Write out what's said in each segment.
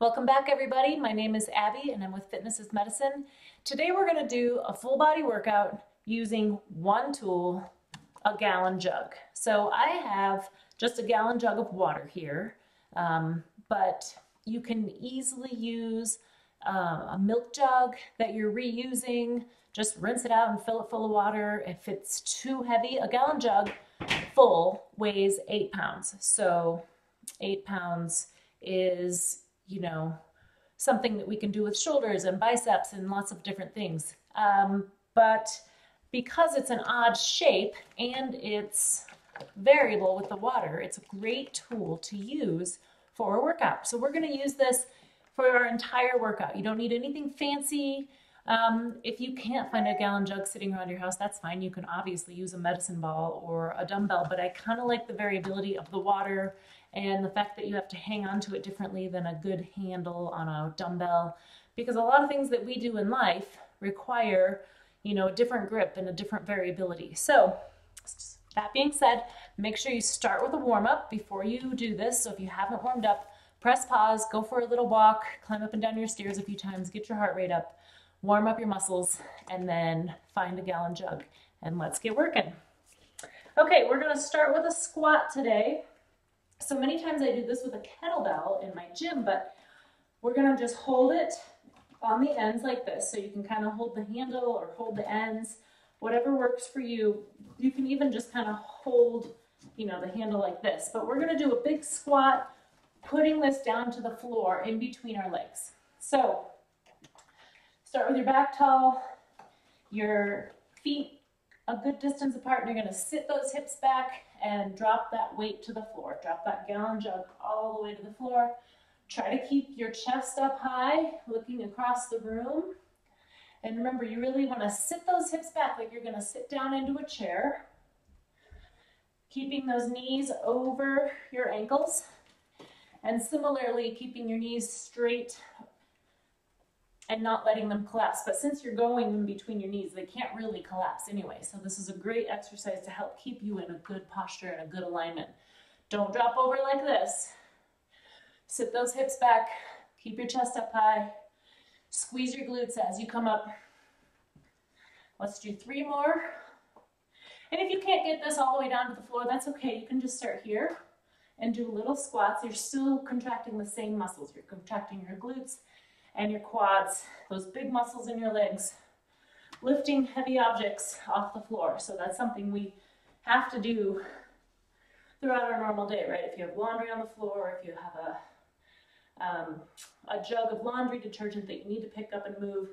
Welcome back everybody. My name is Abby and I'm with Fitness is Medicine. Today we're going to do a full body workout using one tool, a gallon jug. So I have just a gallon jug of water here, um, but you can easily use uh, a milk jug that you're reusing. Just rinse it out and fill it full of water. If it's too heavy, a gallon jug full weighs eight pounds. So eight pounds is you know, something that we can do with shoulders and biceps and lots of different things. Um, but because it's an odd shape and it's variable with the water, it's a great tool to use for a workout. So we're going to use this for our entire workout. You don't need anything fancy. Um, if you can't find a gallon jug sitting around your house, that's fine. You can obviously use a medicine ball or a dumbbell, but I kind of like the variability of the water and the fact that you have to hang on to it differently than a good handle on a dumbbell because a lot of things that we do in life require, you know, a different grip and a different variability. So that being said, make sure you start with a warm up before you do this. So if you haven't warmed up, press pause, go for a little walk, climb up and down your stairs a few times, get your heart rate up warm up your muscles, and then find a gallon jug and let's get working. Okay, we're gonna start with a squat today. So many times I do this with a kettlebell in my gym, but we're gonna just hold it on the ends like this. So you can kind of hold the handle or hold the ends, whatever works for you. You can even just kind of hold, you know, the handle like this. But we're gonna do a big squat, putting this down to the floor in between our legs. So Start with your back tall, your feet a good distance apart, and you're gonna sit those hips back and drop that weight to the floor. Drop that gallon jug all the way to the floor. Try to keep your chest up high, looking across the room. And remember, you really wanna sit those hips back like you're gonna sit down into a chair. Keeping those knees over your ankles. And similarly, keeping your knees straight and not letting them collapse. But since you're going in between your knees, they can't really collapse anyway. So this is a great exercise to help keep you in a good posture and a good alignment. Don't drop over like this. Sit those hips back. Keep your chest up high. Squeeze your glutes as you come up. Let's do three more. And if you can't get this all the way down to the floor, that's okay. You can just start here and do little squats. You're still contracting the same muscles. You're contracting your glutes and your quads, those big muscles in your legs, lifting heavy objects off the floor. So that's something we have to do throughout our normal day, right? If you have laundry on the floor, if you have a um, a jug of laundry detergent that you need to pick up and move,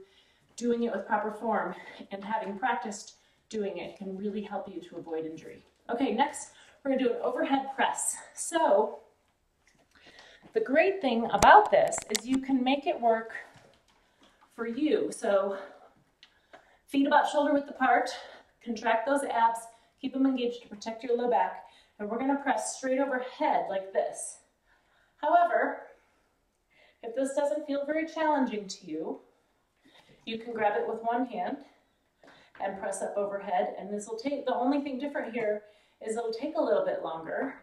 doing it with proper form and having practiced doing it can really help you to avoid injury. Okay, next we're gonna do an overhead press. So the great thing about this is you can make it work for you. So feet about shoulder width apart, contract those abs, keep them engaged to protect your low back, and we're gonna press straight overhead like this. However, if this doesn't feel very challenging to you, you can grab it with one hand and press up overhead, and this will take, the only thing different here is it'll take a little bit longer,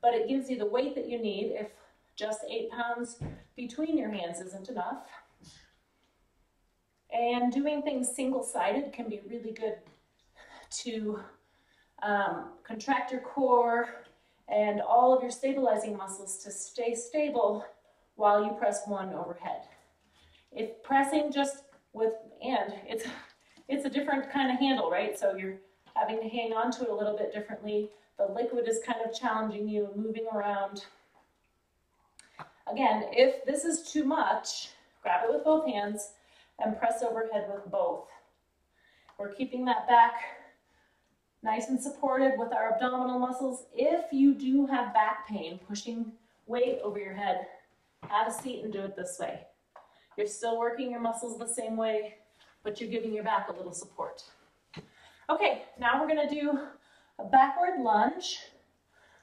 but it gives you the weight that you need if just eight pounds between your hands isn't enough. And doing things single-sided can be really good to um, contract your core and all of your stabilizing muscles to stay stable while you press one overhead. If pressing just with, and it's, it's a different kind of handle, right? So you're having to hang on to it a little bit differently. The liquid is kind of challenging you and moving around. Again, if this is too much, grab it with both hands and press overhead with both. We're keeping that back nice and supported with our abdominal muscles. If you do have back pain, pushing weight over your head, have a seat and do it this way. You're still working your muscles the same way, but you're giving your back a little support. Okay, now we're gonna do a backward lunge,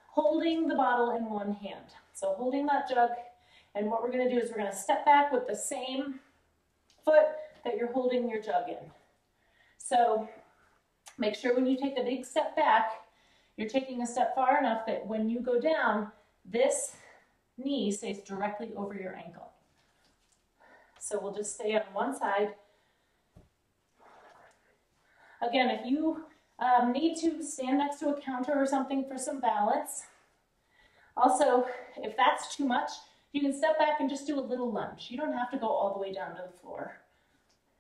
holding the bottle in one hand. So holding that jug and what we're gonna do is we're gonna step back with the same foot that you're holding your jug in. So make sure when you take a big step back, you're taking a step far enough that when you go down, this knee stays directly over your ankle. So we'll just stay on one side. Again, if you um, need to stand next to a counter or something for some balance, also, if that's too much, you can step back and just do a little lunge. You don't have to go all the way down to the floor.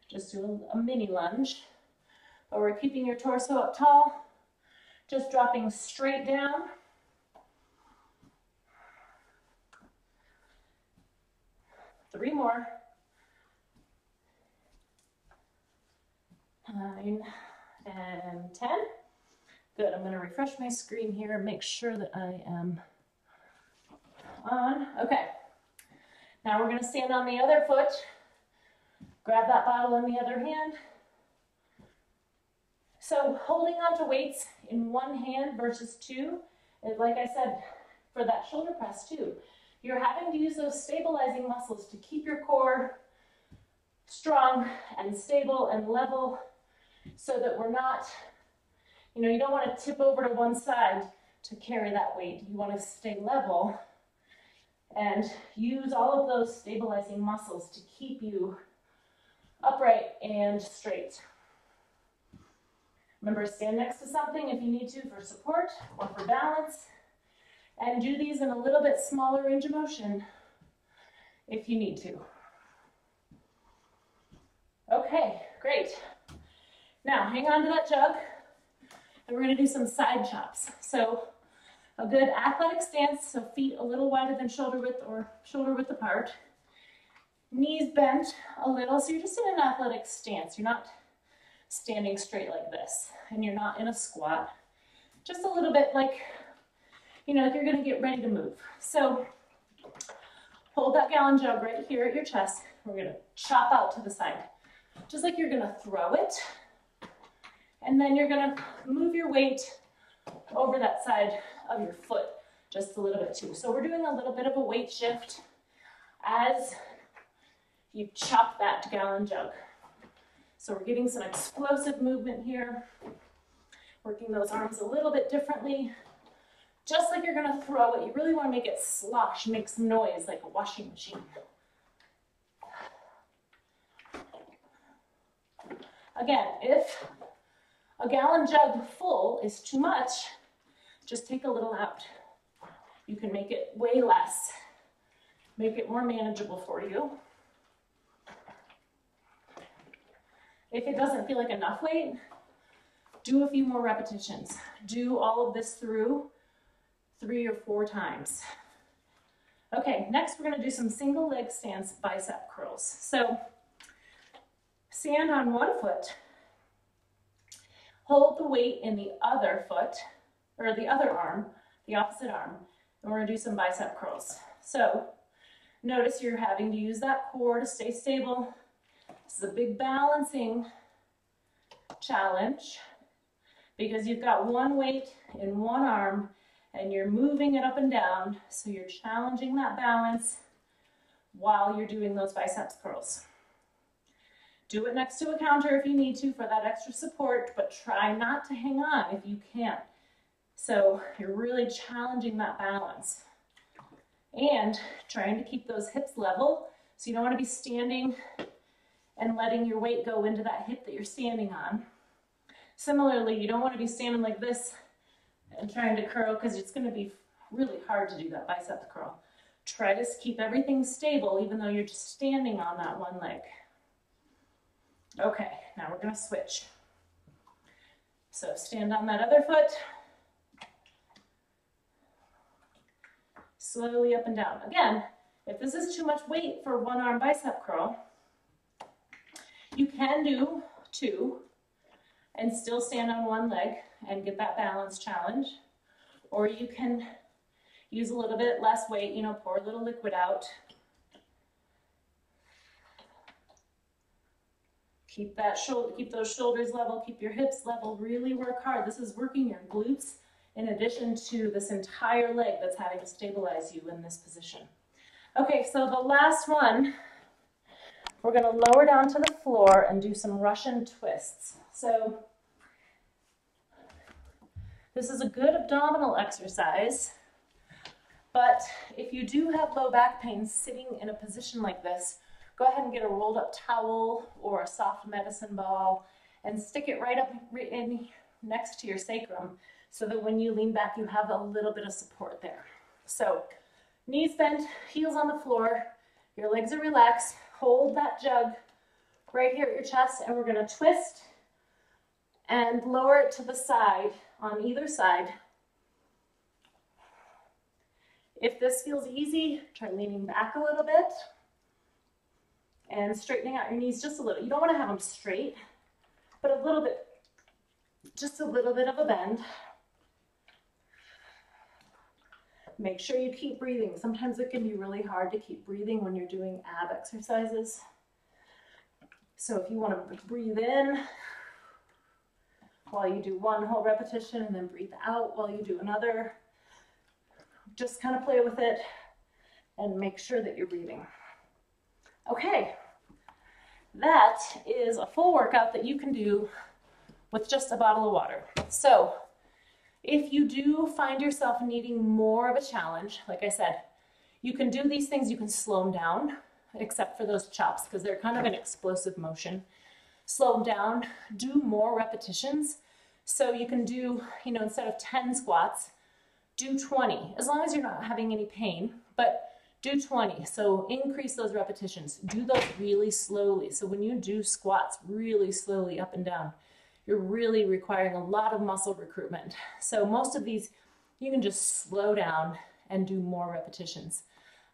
Just do a, a mini lunge. But we're keeping your torso up tall, just dropping straight down. Three more. Nine and 10. Good, I'm gonna refresh my screen here, make sure that I am on. Okay, now we're gonna stand on the other foot. Grab that bottle in the other hand. So holding on to weights in one hand versus two, is like I said, for that shoulder press too, you're having to use those stabilizing muscles to keep your core strong and stable and level so that we're not, you know, you don't want to tip over to one side to carry that weight. You want to stay level and use all of those stabilizing muscles to keep you upright and straight. Remember, stand next to something if you need to for support or for balance. And do these in a little bit smaller range of motion if you need to. Okay, great. Now, hang on to that jug, and we're gonna do some side chops. So, a good athletic stance, so feet a little wider than shoulder width or shoulder width apart. Knees bent a little, so you're just in an athletic stance. You're not standing straight like this, and you're not in a squat. Just a little bit like, you know, you're gonna get ready to move. So hold that gallon jug right here at your chest. We're gonna chop out to the side. Just like you're gonna throw it. And then you're gonna move your weight over that side of your foot just a little bit too. So we're doing a little bit of a weight shift as you chop that gallon jug. So we're getting some explosive movement here, working those arms a little bit differently. Just like you're gonna throw it, you really wanna make it slosh, make some noise like a washing machine. Again, if a gallon jug full is too much, just take a little out. You can make it way less, make it more manageable for you. If it doesn't feel like enough weight, do a few more repetitions. Do all of this through three or four times. Okay, next we're gonna do some single leg stance bicep curls. So stand on one foot, hold the weight in the other foot, or the other arm, the opposite arm, and we're gonna do some bicep curls. So notice you're having to use that core to stay stable, this is a big balancing challenge because you've got one weight in one arm and you're moving it up and down. So you're challenging that balance while you're doing those biceps curls. Do it next to a counter if you need to for that extra support, but try not to hang on if you can't. So you're really challenging that balance and trying to keep those hips level. So you don't want to be standing and letting your weight go into that hip that you're standing on. Similarly, you don't want to be standing like this and trying to curl because it's going to be really hard to do that bicep curl. Try to keep everything stable even though you're just standing on that one leg. Okay, now we're going to switch. So stand on that other foot. Slowly up and down. Again, if this is too much weight for one arm bicep curl, you can do two and still stand on one leg and get that balance challenge. Or you can use a little bit less weight, you know, pour a little liquid out. Keep that shoulder, keep those shoulders level, keep your hips level, really work hard. This is working your glutes in addition to this entire leg that's having to stabilize you in this position. Okay, so the last one we're going to lower down to the floor and do some Russian twists. So this is a good abdominal exercise, But if you do have low back pain sitting in a position like this, go ahead and get a rolled up towel or a soft medicine ball and stick it right up in next to your sacrum so that when you lean back, you have a little bit of support there. So knees bent, heels on the floor, your legs are relaxed, hold that jug right here at your chest and we're gonna twist and lower it to the side on either side if this feels easy, try leaning back a little bit and straightening out your knees just a little. You don't want to have them straight, but a little bit, just a little bit of a bend. Make sure you keep breathing. Sometimes it can be really hard to keep breathing when you're doing ab exercises. So if you want to breathe in while you do one whole repetition and then breathe out while you do another, just kind of play with it and make sure that you're breathing. Okay, that is a full workout that you can do with just a bottle of water. So if you do find yourself needing more of a challenge, like I said, you can do these things, you can slow them down, except for those chops, because they're kind of an explosive motion. Slow them down, do more repetitions. So you can do, you know, instead of 10 squats, do 20, as long as you're not having any pain, but do 20. So increase those repetitions. Do those really slowly. So when you do squats really slowly up and down, you're really requiring a lot of muscle recruitment. So most of these, you can just slow down and do more repetitions.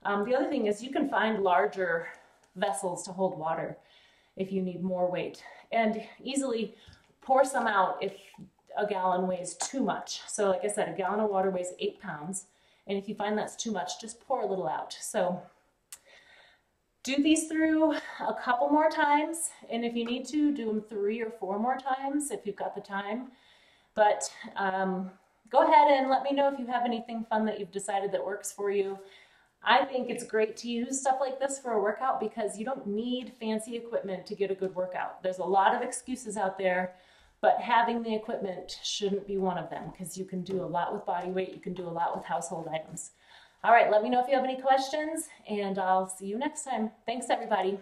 Um, the other thing is you can find larger vessels to hold water if you need more weight and easily pour some out if a gallon weighs too much. So like I said, a gallon of water weighs eight pounds. And if you find that's too much, just pour a little out. So do these through a couple more times. And if you need to, do them three or four more times if you've got the time. But um, go ahead and let me know if you have anything fun that you've decided that works for you. I think it's great to use stuff like this for a workout because you don't need fancy equipment to get a good workout. There's a lot of excuses out there but having the equipment shouldn't be one of them because you can do a lot with body weight. You can do a lot with household items. All right, let me know if you have any questions and I'll see you next time. Thanks everybody.